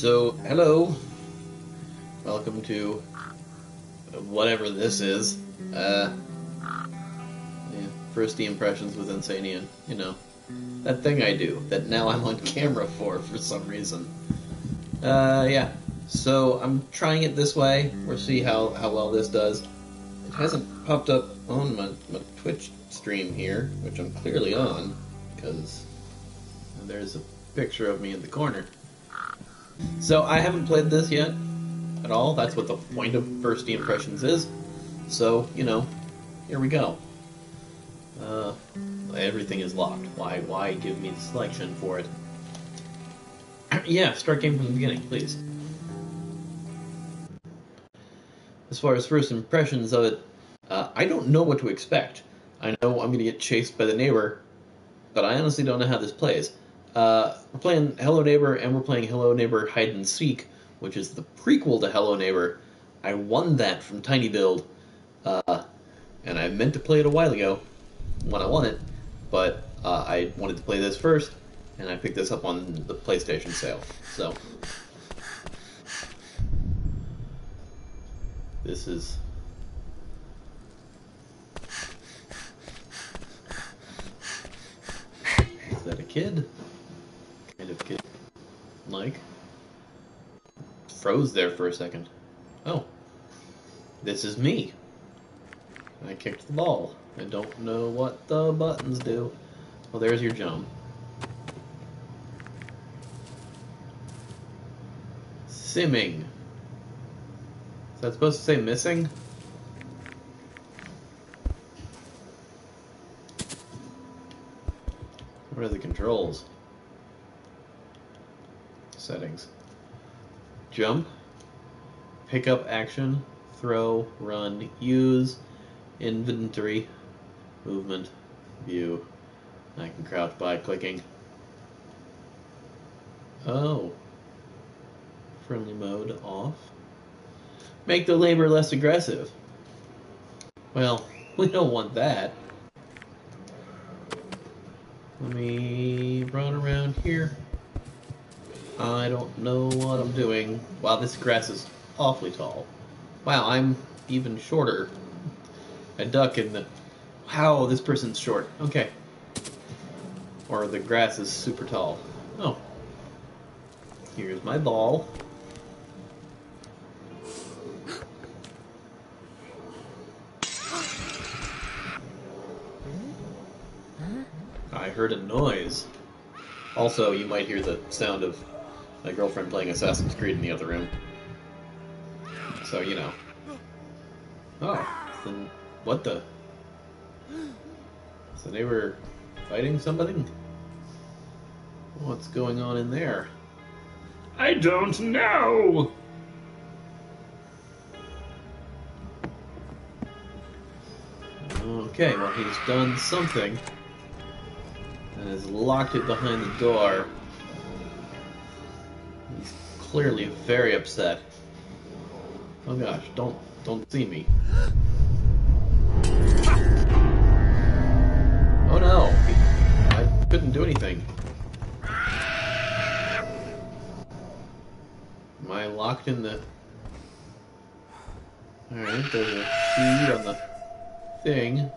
So, hello. Welcome to whatever this is. Uh, yeah, first impressions with Insane Ian. You know, that thing I do that now I'm on camera for for some reason. Uh, yeah. So I'm trying it this way. We'll see how how well this does. It hasn't popped up on my, my Twitch stream here, which I'm clearly on because there's a picture of me in the corner. So I haven't played this yet at all. That's what the point of first impressions is. So you know, here we go. Uh, everything is locked. Why? Why give me the selection for it? yeah, start game from the beginning, please. As far as first impressions of it, uh, I don't know what to expect. I know I'm going to get chased by the neighbor, but I honestly don't know how this plays. Uh, we're playing Hello Neighbor and we're playing Hello Neighbor Hide and Seek, which is the prequel to Hello Neighbor. I won that from tinyBuild, uh, and I meant to play it a while ago when I won it, but uh, I wanted to play this first, and I picked this up on the PlayStation sale. So this is. Is that a kid? Of. Like. Froze there for a second. Oh. This is me. I kicked the ball. I don't know what the buttons do. Well, there's your jump. Simming. Is that supposed to say missing? What are the controls? Settings. Jump. Pick up action. Throw. Run. Use. Inventory. Movement. View. I can crouch by clicking. Oh. Friendly mode off. Make the labor less aggressive. Well, we don't want that. Let me run around here. I don't know what I'm doing. Wow, this grass is awfully tall. Wow, I'm even shorter. A duck in the... Wow, this person's short. Okay. Or the grass is super tall. Oh. Here's my ball. I heard a noise. Also, you might hear the sound of my girlfriend playing Assassin's Creed in the other room. So, you know. Oh, then what the? So they were fighting somebody? What's going on in there? I don't know! Okay, well, he's done something and has locked it behind the door. Clearly very upset. Oh gosh, don't don't see me. Oh no! I couldn't do anything. Am I locked in the... Alright, there's a key on the thing.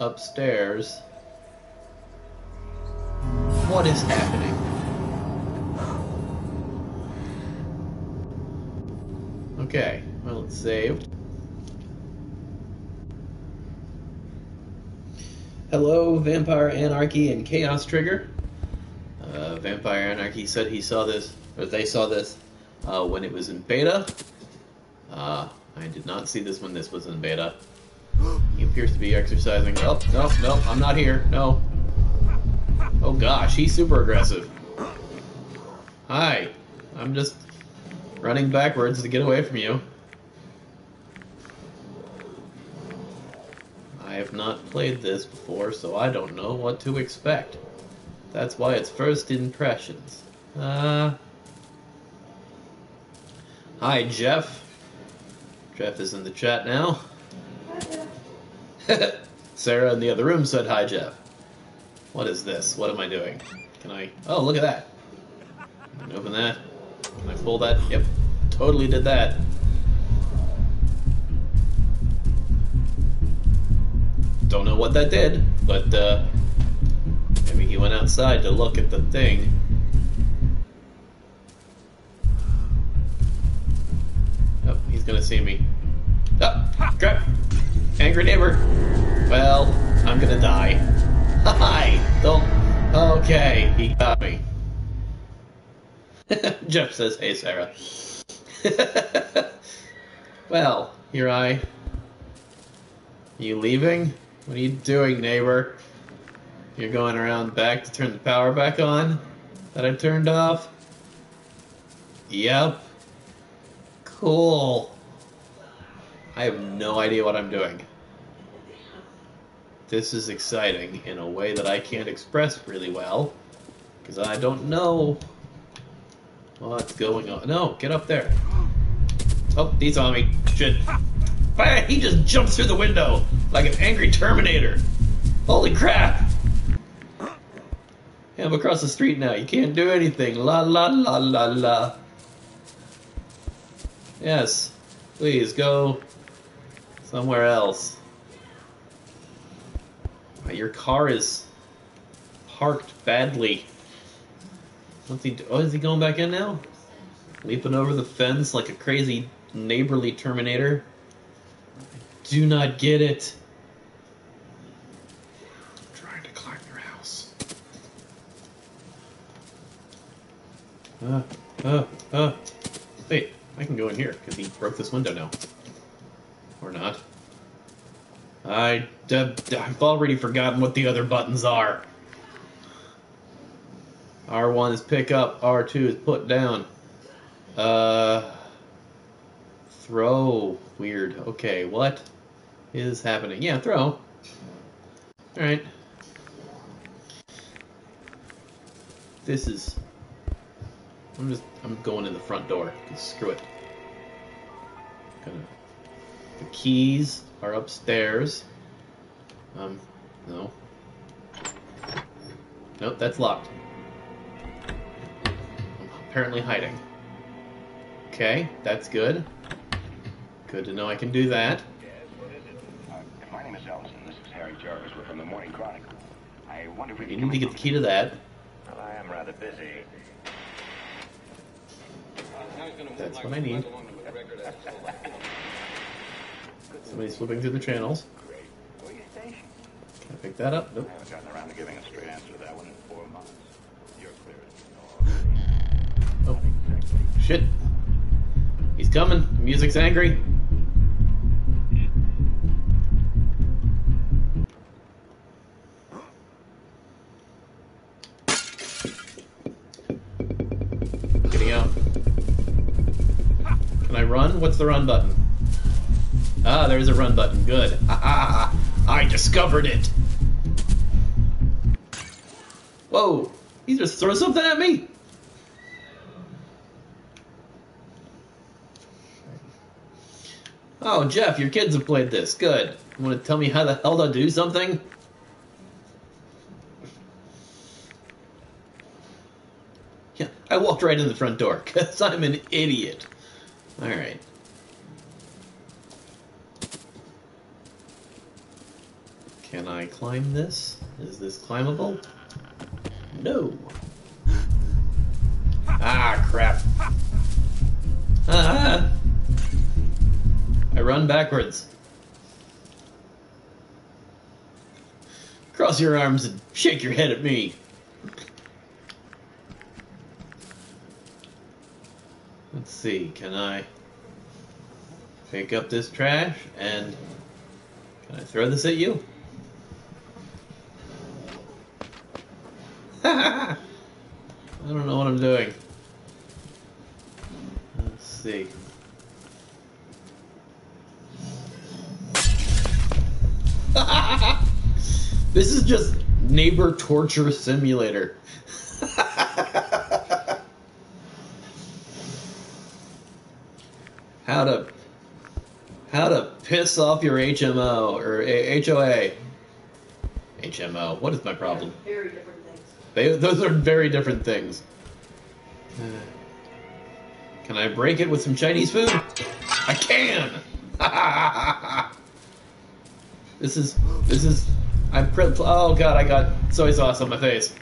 Upstairs. What is happening? Okay, well, it's saved. Hello, Vampire Anarchy and Chaos Trigger. Uh, Vampire Anarchy said he saw this, or they saw this, uh, when it was in beta. Uh, I did not see this when this was in beta. He appears to be exercising. Oh, no, no, I'm not here. No. Oh gosh, he's super aggressive. Hi. I'm just running backwards to get away from you. I have not played this before, so I don't know what to expect. That's why it's first impressions. Uh. Hi, Jeff. Jeff is in the chat now. Hi Jeff. Sarah in the other room said hi, Jeff. What is this? What am I doing? Can I... Oh, look at that. Open that? I pull that? Yep. Totally did that. Don't know what that did, but uh, maybe he went outside to look at the thing. Oh, he's gonna see me. Oh, crap! Angry neighbor. Well, I'm gonna die. Hi! Don't. Okay, he got me. Jeff says, hey, Sarah. well, here I. You leaving? What are you doing, neighbor? You're going around back to turn the power back on that I turned off? Yep. Cool. I have no idea what I'm doing. This is exciting in a way that I can't express really well, because I don't know what's going on. No, get up there. Oh, he's on me. Shit. He just jumps through the window like an angry Terminator. Holy crap! Yeah, I'm across the street now. You can't do anything. La la la la la. Yes. Please go somewhere else. Your car is parked badly. What's he? Oh, is he going back in now? Leaping over the fence like a crazy neighborly Terminator. Do not get it. I'm trying to climb your house. Uh, uh, uh. Wait, I can go in here because he broke this window now. Or not. I, I've already forgotten what the other buttons are. R1 is pick up, R2 is put down. Uh, throw. Weird. Okay, what is happening? Yeah, throw. Alright. This is... I'm just... I'm going in the front door. Screw it. Gonna... The keys are upstairs. Um, no. Nope, that's locked. Apparently hiding. Okay, that's good. Good to know I can do that. Uh, my name is Ellison. This is Harry Jarvis. We're from the Morning Chronicle. I wonder if we You can need to get the key to that. Well, I am rather busy. That's what I need. Somebody's flipping through the channels. Great. Where your station? Can I pick that up? Nope. I haven't gotten around to giving a straight answer to that one shit. He's coming. The music's angry. Getting out. Can I run? What's the run button? Ah, there's a run button. Good. Ha ha ha. I discovered it. Whoa. He just threw something at me. Oh, Jeff, your kids have played this. Good. You want to tell me how the hell to do something? Yeah, I walked right in the front door because I'm an idiot. Alright. Can I climb this? Is this climbable? No. Ah, crap. Ah! I run backwards. Cross your arms and shake your head at me. Let's see, can I pick up this trash and can I throw this at you? I don't know what I'm doing. Let's see. This is just neighbor torture simulator. how to how to piss off your HMO or A- HOA. HMO. What is my problem? Very different things. They, those are very different things. Can I break it with some Chinese food? I can! this is, this is, I'm, pre- oh god, I got soy sauce on my face.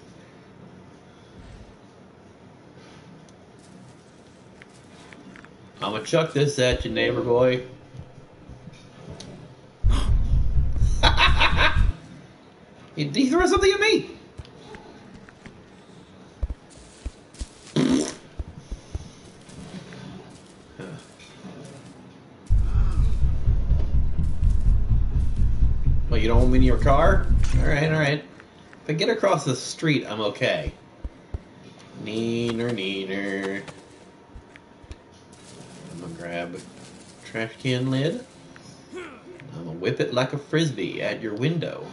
I'm gonna chuck this at you, neighbor boy. he, he threw something at me! You don't want me in your car? Alright, alright. If I get across the street, I'm okay. Neener, neener. I'm gonna grab trash can lid. I'm gonna whip it like a frisbee at your window.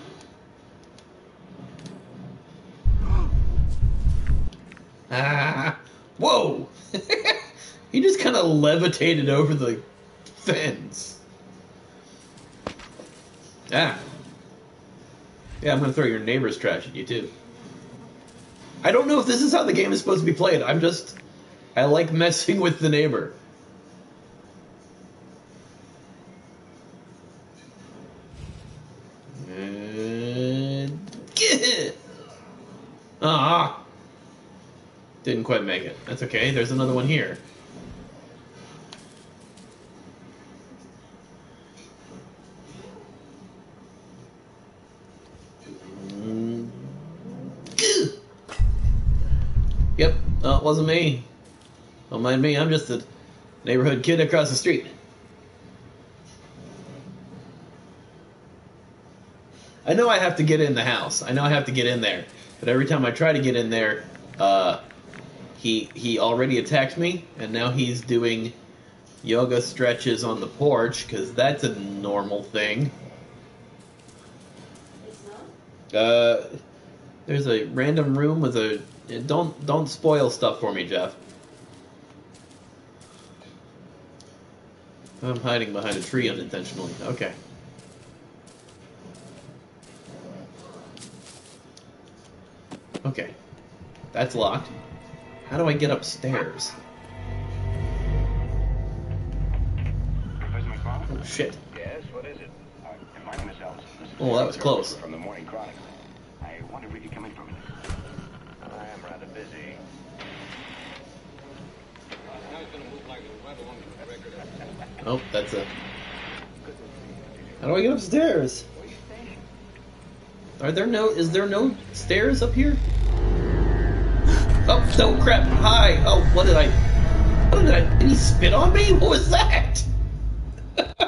Ah! Whoa! he just kind of levitated over the fence. Ah. Yeah, I'm gonna throw your neighbor's trash at you too. I don't know if this is how the game is supposed to be played. I'm just. I like messing with the neighbor. Ah! Didn't quite make it. That's okay. There's another one here. Wasn't me. Don't mind me, I'm just a neighborhood kid across the street. I know I have to get in the house. I know I have to get in there. But every time I try to get in there, uh, he he already attacked me, and now he's doing yoga stretches on the porch because that's a normal thing. Uh, there's a random room with a. Don't don't spoil stuff for me, Jeff. I'm hiding behind a tree unintentionally. Okay. Okay. That's locked. How do I get upstairs? Oh shit. Yes, what is it? Uh, my name is Ellison. This is Oh, that was close. From the Morning Chronicle. I wonder if we could come in for a minute. I am rather busy. Oh, that's a. How do I get upstairs? Are there no? Is there no stairs up here? Oh, no crap! Hi. Oh, what did I? What did I? Did he spit on me? What was that?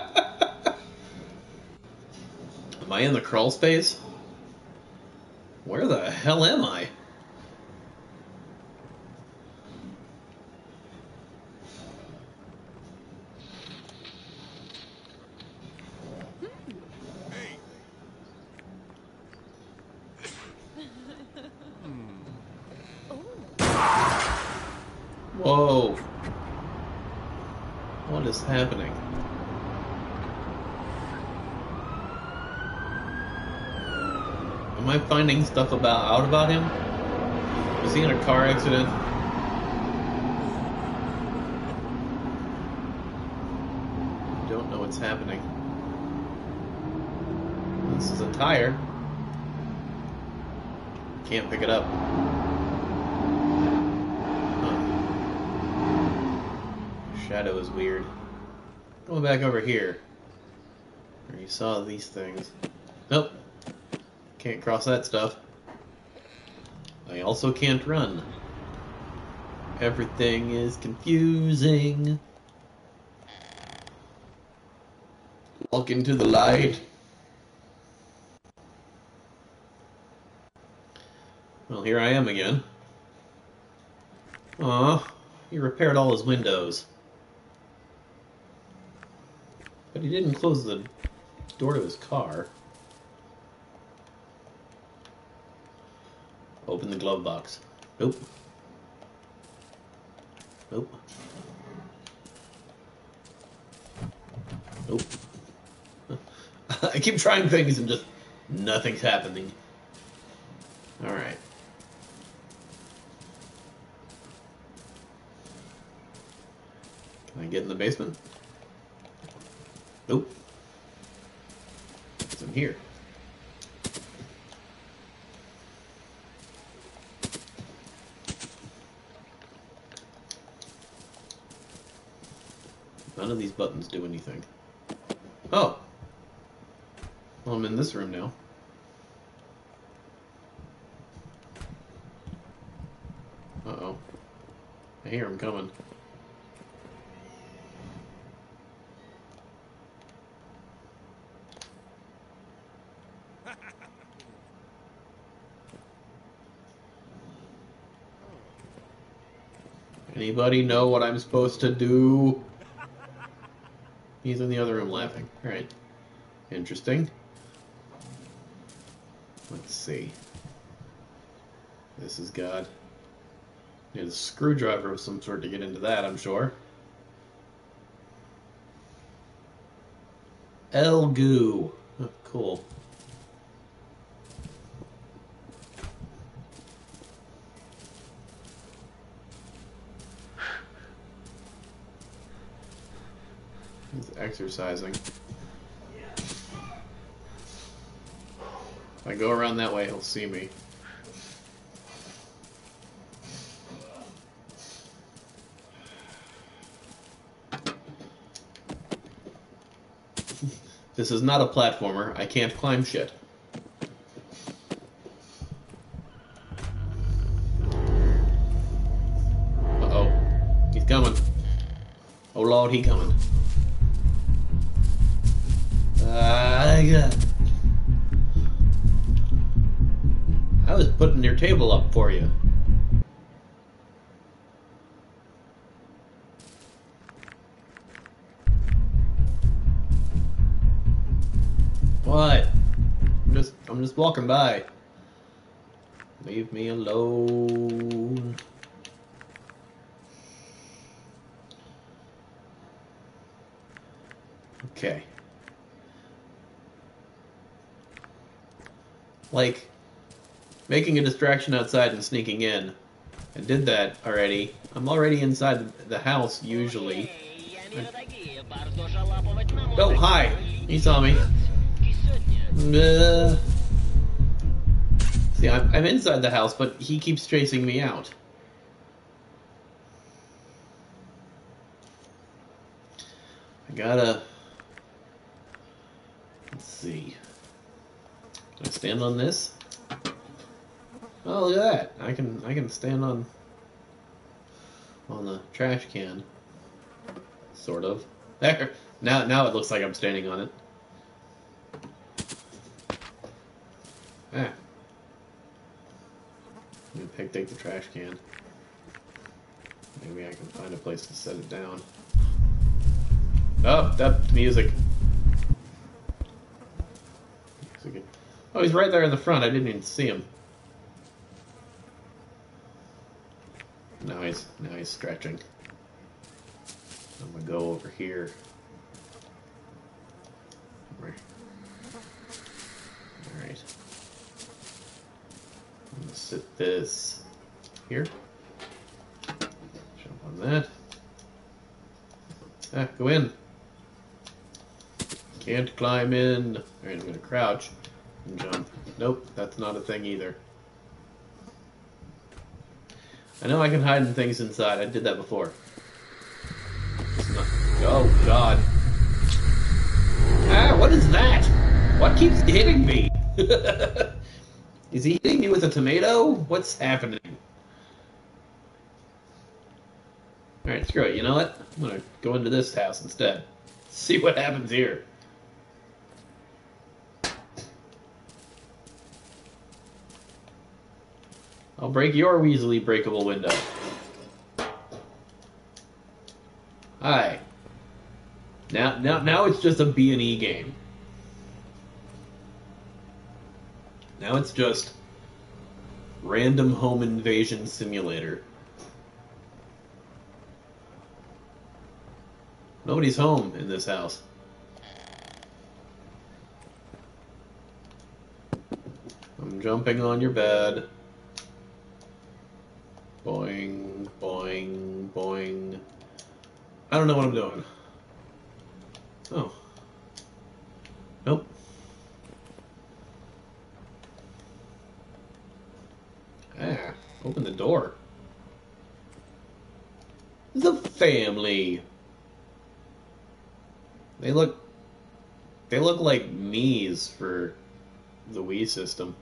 am I in the crawl space? Where the hell am I? Whoa. What is happening? Am I finding stuff about out about him? Was he in a car accident? Don't know what's happening. This is a tire. Can't pick it up. Huh. Shadow is weird. Going back over here. Where you saw these things. Nope. Can't cross that stuff. I also can't run. Everything is confusing. Walk into the light. Well, here I am again. Aw, he repaired all his windows. But he didn't close the door to his car. Open the glove box. Nope. Nope. Nope. I keep trying things and just nothing's happening. Alright. Can I get in the basement? Nope. It's in here. None of these buttons do anything. Oh! Well, I'm in this room now. Uh-oh. I hear him coming. Anybody know what I'm supposed to do? He's in the other room laughing. Alright. Interesting. Let's see. This is God. Need a screwdriver of some sort to get into that, I'm sure. El goo. Oh, cool. Exercising. If I go around that way, he'll see me. This is not a platformer. I can't climb shit. Uh-oh. He's coming. Oh lord, he coming. Table up for you. What? I'm just I'm just walking by. Leave me alone. Okay. Like making a distraction outside and sneaking in. I did that already. I'm already inside the house usually. Oh, hi. He saw me. Uh, see, I'm, I'm inside the house, but he keeps chasing me out. I gotta. Let's see. Can I stand on this? Oh, look at that! I can I can stand on on the trash can. Sort of. There. Now now it looks like I'm standing on it. Ah. Let me pick take the trash can. Maybe I can find a place to set it down. Oh, that music. Music. Oh, he's right there in the front. I didn't even see him. He's now he's stretching. I'm gonna go over here. All right. I'm gonna sit this here. Jump on that. Ah, go in. Can't climb in. Alright, I'm gonna crouch and jump. Nope, that's not a thing either. I know I can hide in things inside. I did that before. Not- Oh, God. Ah, what is that? What keeps hitting me? is he hitting me with a tomato? What's happening? Alright, screw it. You know what? I'm gonna go into this house instead. See what happens here. I'll break your easily breakable window. Hi. Now, now, now it's just a B and E game. Now it's just random home invasion simulator. Nobody's home in this house. I'm jumping on your bed. Boing, boing, boing. I don't know what I'm doing. Oh. Nope. Ah, open the door. The family. They look they look like knees for the Wii system.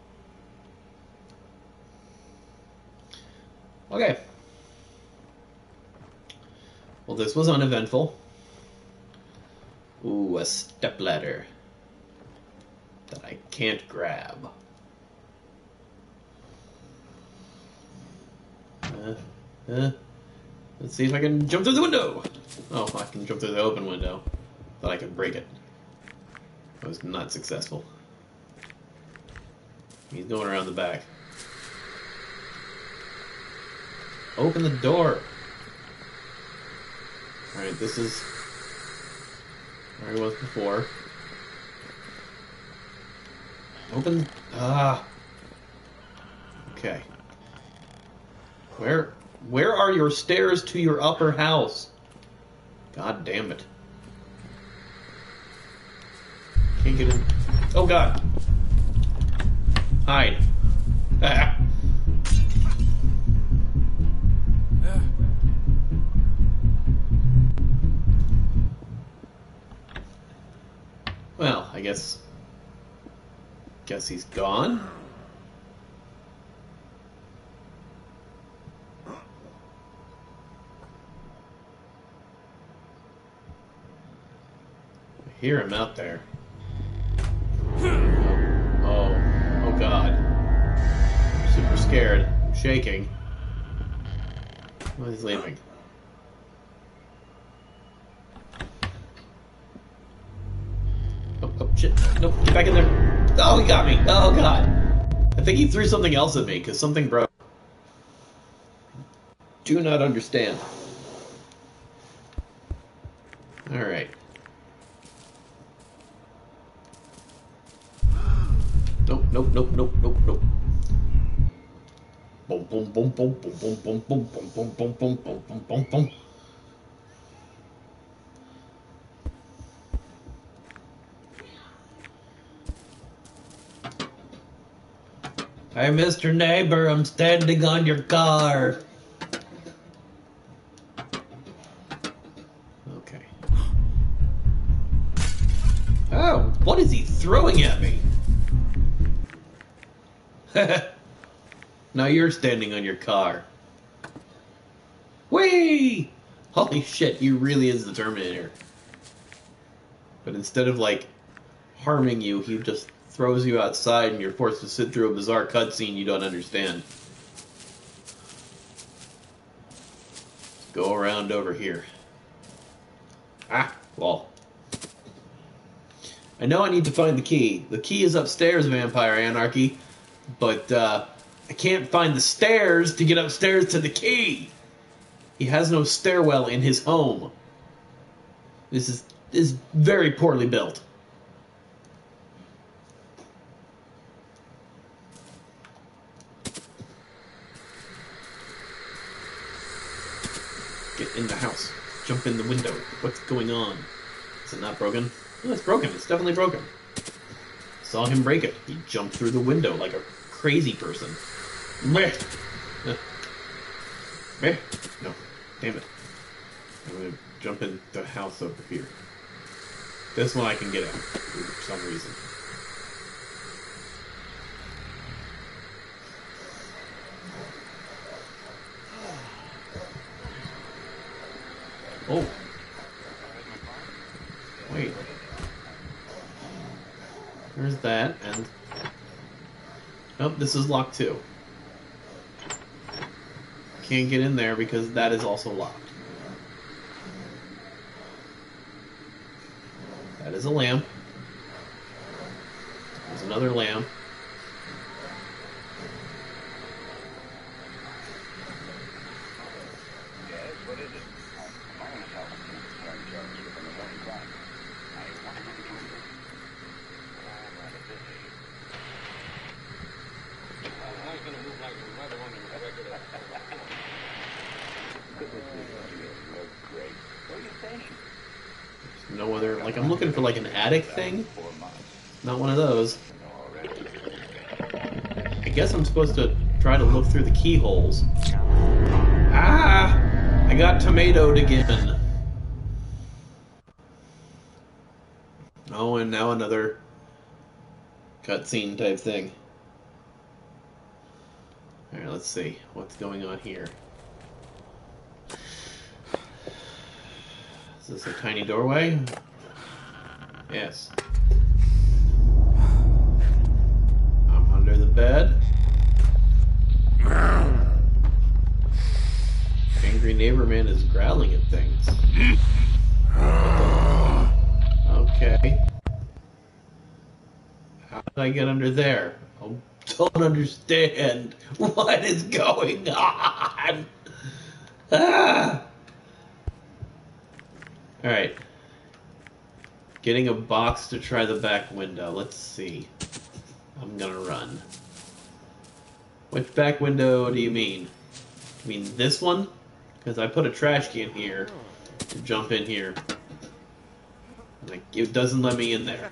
Okay. Well, this was uneventful. Ooh, a stepladder that I can't grab. Uh, uh, let's see if I can jump through the window. Oh, I can jump through the open window. Thought I could break it. I was not successful. He's going around the back. Open the door. Alright, this is where he was before. Open. Ah. Okay. Where, where are your stairs to your upper house? God damn it. Can't get in. Oh god. Hide. Ah. Guess. Guess he's gone. I hear him out there. Oh, oh god. I'm super scared. I'm shaking. Oh, he's leaving. Oh, oh, shit. Nope, get back in there. Oh, he got me. Oh, God. I think he threw something else at me because something broke. Do not understand. Alright. Nope, nope, nope, nope, nope, nope. Boom, boom, boom, boom, boom, boom, boom, boom, boom, boom, boom, boom, boom, boom, boom, boom. Hey, Mr. Neighbor, I'm standing on your car. Okay. Oh, what is he throwing at me? now you're standing on your car. Whee! Holy shit, he really is the Terminator. But instead of, like, harming you, he just throws you outside and you're forced to sit through a bizarre cutscene you don't understand. Let's go around over here. Ah, well. I know I need to find the key. The key is upstairs, Vampire Anarchy, but uh, I can't find the stairs to get upstairs to the key. He has no stairwell in his home. This is, this is very poorly built. Get in the house. Jump in the window. What's going on? Is it not broken? No, it's broken. It's definitely broken. Saw him break it. He jumped through the window like a crazy person. Meh. Meh. No. Damn it. I'm gonna jump in the house over here. This one I can get out for some reason. Oh. Wait. There's that, and... Nope, this is locked too. Can't get in there because that is also locked. That is a lamp. There's another lamp. Yes, what is it? My name is Elton. This is Harry Jarvis. We're from the Morning Chronicle. I wanted to get you in here. I'm rather busy. I'm gonna move like a mother on the regular. Good to see you. You look great. What are you saying? Like I'm looking for like an attic thing. Four months Not one of those. already. I guess I'm supposed to try to look through the keyholes. Ah! I got tomatoed again. Oh, and now another cutscene type thing. Alright, let's see what's going on here. Is this a tiny doorway? Yes. I'm under the bed. Angry neighbor man is growling at things. Okay. How did I get under there? I don't understand what is going on. Ah! Alright. Getting a box to try the back window. Let's see. I'm gonna run. Which back window do you mean? You mean this one? Because I put a trash can here to jump in here. Like, it doesn't let me in there.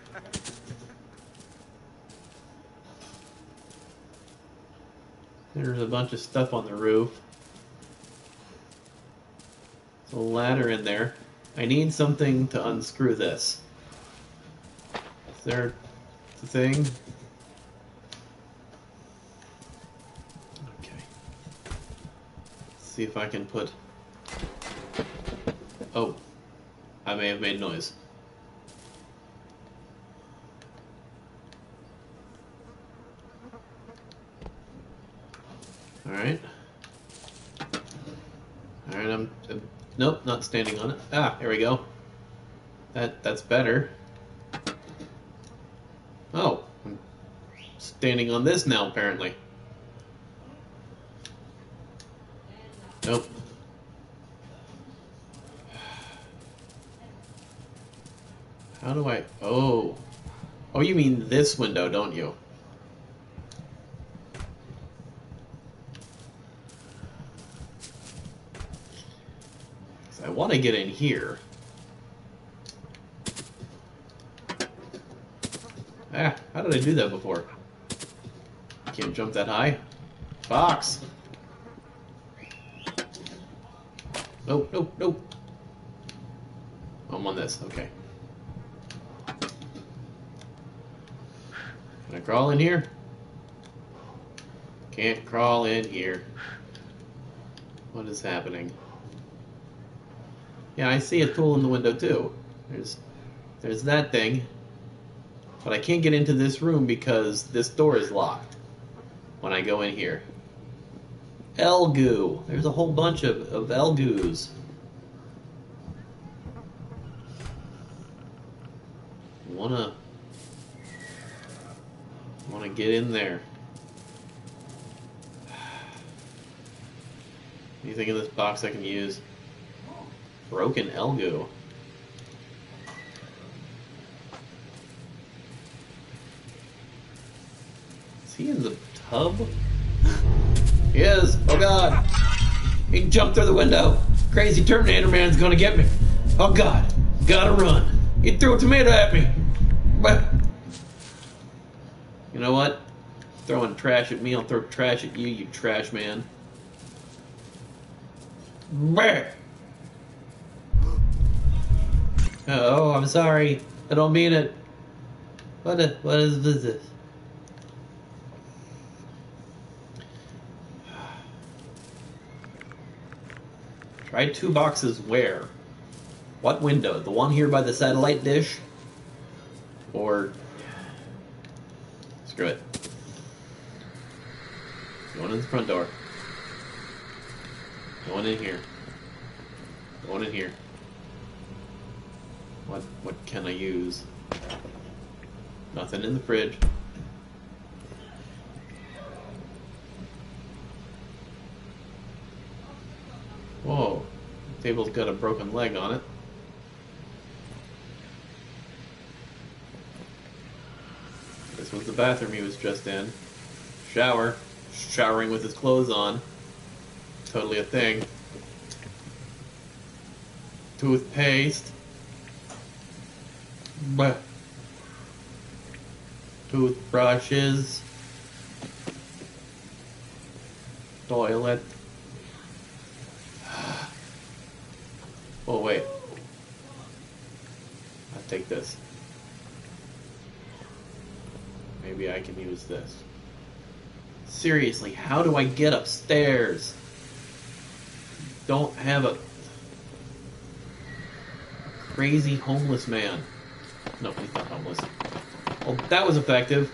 There's a bunch of stuff on the roof. There's a ladder in there. I need something to unscrew this. Is there a thing? Okay. Let's see if I can put. Oh, I may have made noise. Alright. Alright, I'm, I'm. Nope, not standing on it. Ah, here we go. That That's better. Oh, I'm standing on this now, apparently. Nope. How do I. Oh. Oh, you mean this window, don't you? I want to get in here. Ah, how did I do that before? Can't jump that high. Fox! Nope, nope, nope. I'm on this, okay. Can I crawl in here? Can't crawl in here. What is happening? Yeah, I see a tool in the window too. There's there's that thing. But I can't get into this room because this door is locked when I go in here. Elgoo. There's a whole bunch of, of Elgoos. Wanna wanna get in there. Anything in this box I can use? Broken Elgoo. Is he in the tub? He is. Oh god. He jumped through the window. Crazy Terminator Man's gonna get me. Oh god. Gotta run. He threw a tomato at me. But you know what? Throwing trash at me, I'll throw trash at you, you trash man. Bah! Oh, I'm sorry. I don't mean it. What? What is this? Try two boxes where? What window? The one here by the satellite dish? Or. Screw it. Going in the front door. Going in here. Going in here. What what can I use? Nothing in the fridge. Whoa. Table's got a broken leg on it. This was the bathroom he was just in. Shower. Showering with his clothes on. Totally a thing. Toothpaste. But toothbrushes, toilet. Oh wait, I'll take this. Maybe This. Seriously, how do I get upstairs? Don't have a crazy homeless man. No, he's not homeless. Well, that was effective.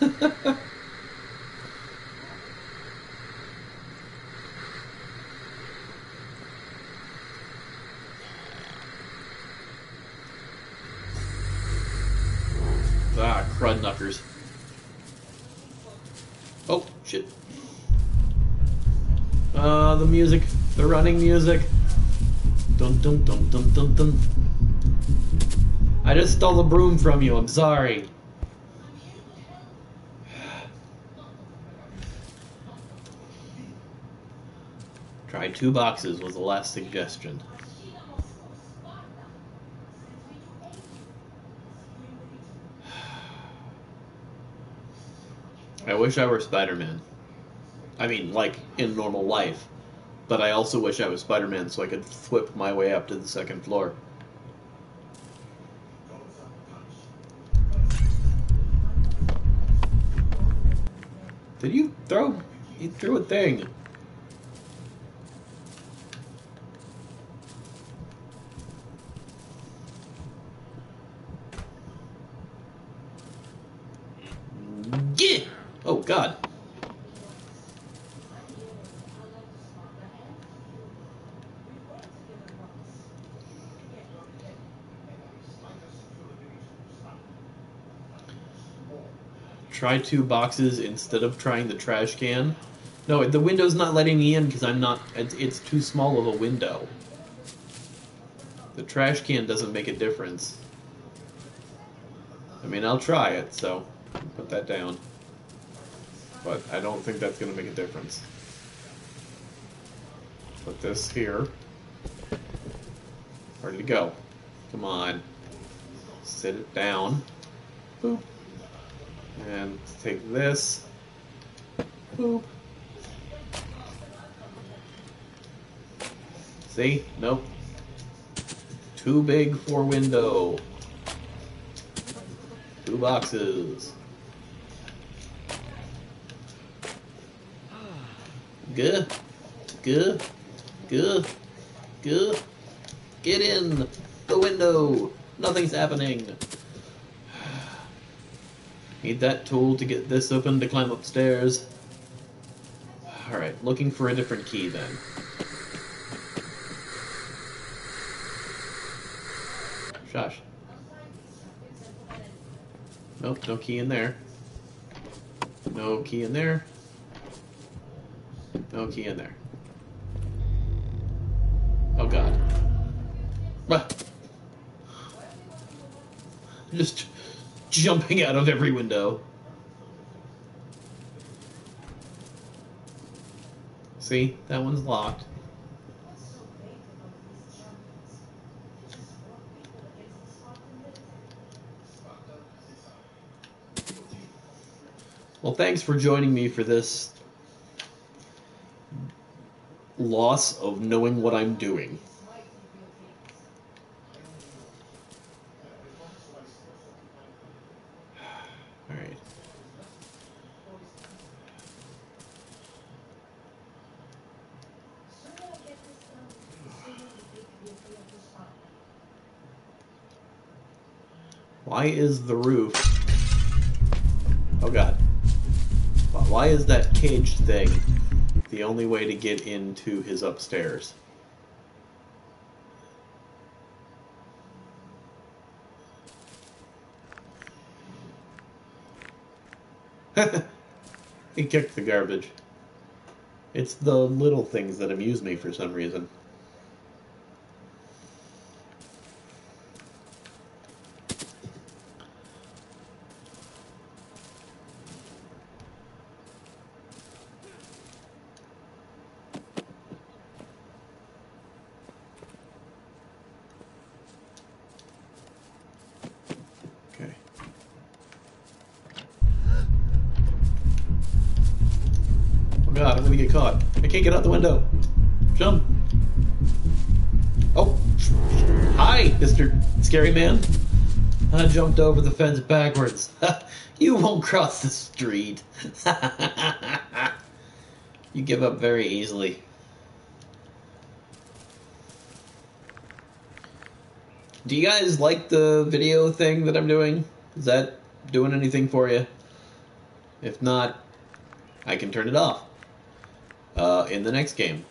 ah, crud knuckers. Oh, shit. Uh, the music. The running music. Dun dun dun dun dun dun. I just stole the broom from you, I'm sorry. Try two boxes was the last suggestion. I wish I were Spider Man. I mean, like, in normal life. But I also wish I was Spider Man so I could flip my way up to the second floor. Did you throw. You threw a thing. Yeah! Oh, God. Try two boxes instead of trying the trash can. No, the window's not letting me in because I'm not. It's, it's too small of a window. The trash can doesn't make a difference. I mean, I'll try it, so put that down. But I don't think that's going to make a difference. Put this here. Ready to go. Come on. Sit it down. Boop. And take this. Boop. See? Nope. Too big for window. Two boxes. Good. Good. Good. Good. Get in the window. Nothing's happening. Need that tool to get this open to climb upstairs. Alright, looking for a different key then. Shush. Nope, no key in there. No key in there. No key in there. Oh god. Ah. Just jumping out of every window. See, that one's locked. Well, thanks for joining me for this loss of knowing what I'm doing. All right. Why is the roof? Oh god. Why is that cage thing the only way to get into his upstairs? he kicked the garbage. It's the little things that amuse me for some reason. Get out the window. Jump. Oh. Hi, Mr. Scary Man. I jumped over the fence backwards. you won't cross the street. you give up very easily. Do you guys like the video thing that I'm doing? Is that doing anything for you? If not, I can turn it off in the next game.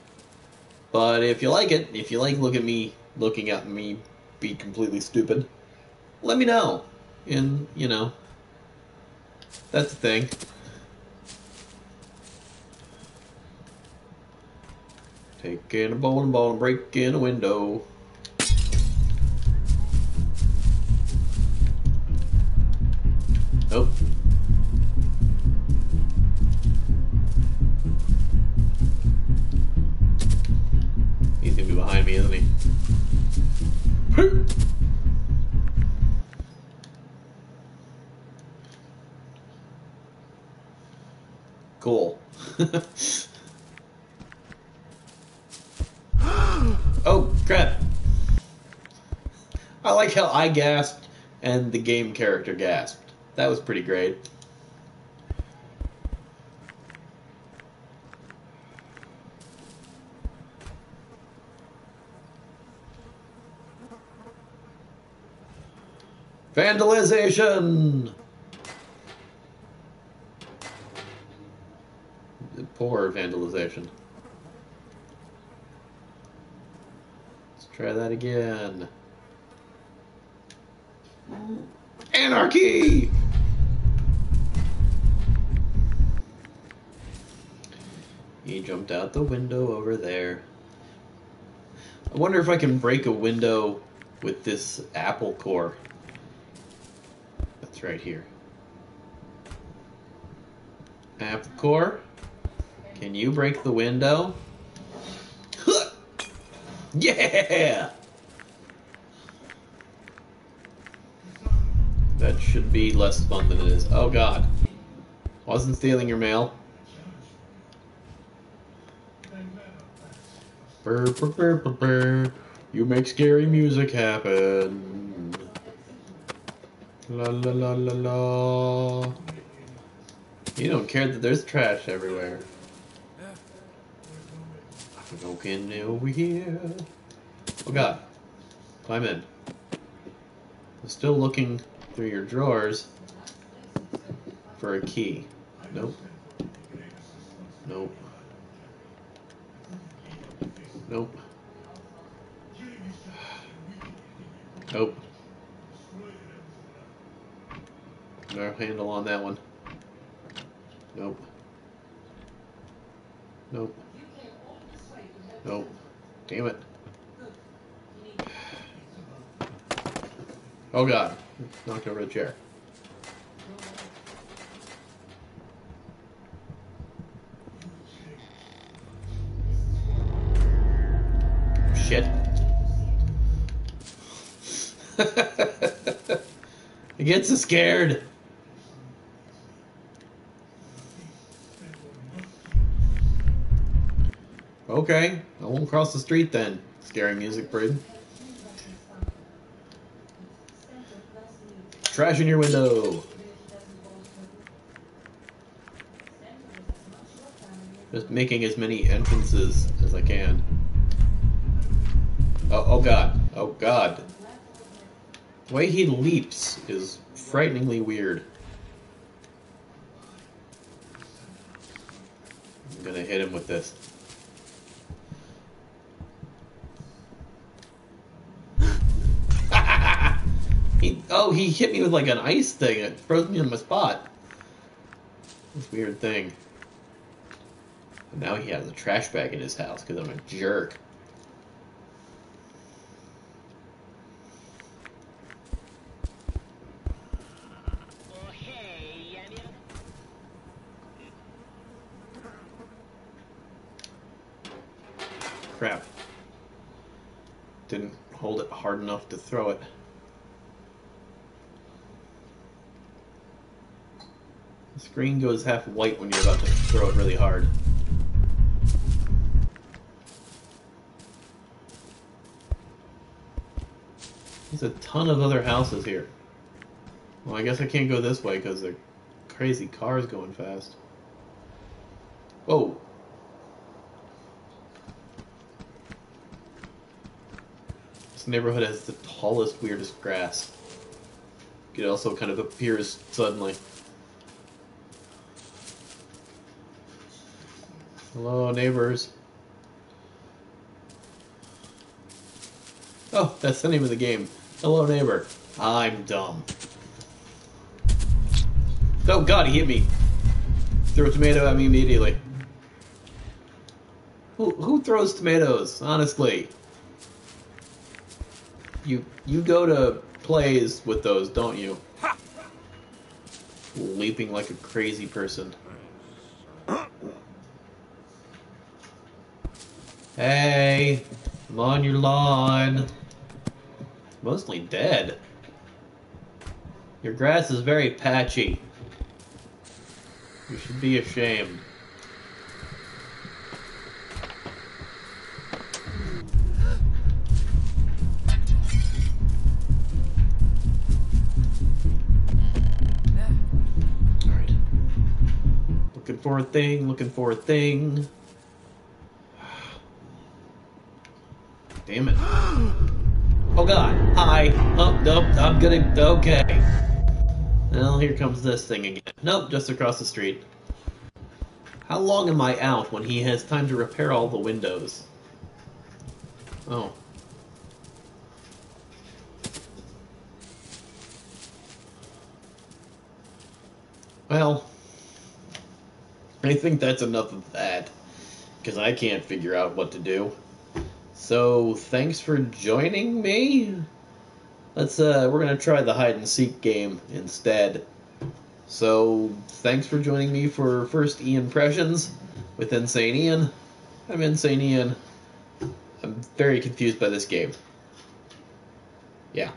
But if you like it, if you like look at me looking at me be completely stupid, let me know. And you know, that's the thing. Taking a bowling ball and breaking a window. I gasped and the game character gasped. That was pretty great. Vandalization! Poor vandalization. Let's try that again. Anarchy! He jumped out the window over there. I wonder if I can break a window with this apple core. That's right here. Apple core, can you break the window? Yeah! That should be less fun than it is. Oh god. Wasn't stealing your mail. Burr, burr, burr, burr, burr. You make scary music happen. La la la la la. You don't care that there's trash everywhere. I'm looking over here. Oh god. Climb in. I'm still looking through your drawers for a key. Nope. Nope. Nope. Nope. No handle on that one. Nope. Nope. Nope. Damn it. Oh god. Knocked over the chair. Shit. it gets us scared. Okay, I won't cross the street then. Scary music, Braden. Trash in your window. Just making as many entrances as I can. Oh, oh god. Oh god. The way he leaps is frighteningly weird. I'm gonna hit him with this. he, oh, he hit me with like an ice thing. It froze me on my spot. This weird thing. And now he has a trash bag in his house because I'm a jerk. Crap. Didn't hold it hard enough to throw it. screen goes half white when you're about to throw it really hard. There's a ton of other houses here. Well, I guess I can't go this way because the crazy car is going fast. Whoa. This neighborhood has the tallest, weirdest grass. It also kind of appears suddenly. Hello, neighbors. Oh, that's the name of the game. Hello, neighbor. I'm dumb. Oh god, he hit me. Threw a tomato at me immediately. Who, who throws tomatoes, honestly? You you go to plays with those, don't you? Leaping like a crazy person. Hey, I'm on your lawn. Mostly dead. Your grass is very patchy. You should be ashamed. Alright. Looking for a thing, looking for a thing. Damn it. Oh god. Hi. Oh, nope. I'm gonna. Okay. Well, here comes this thing again. Nope, just across the street. How long am I out when he has time to repair all the windows? Oh. Well, I think that's enough of that, because I can't figure out what to do. So, thanks for joining me. Let's uh we're to try the hide and seek game instead. So, thanks for joining me for first E impressions with Insane Ian. I'm Insane Ian. I'm very confused by this game. Yeah.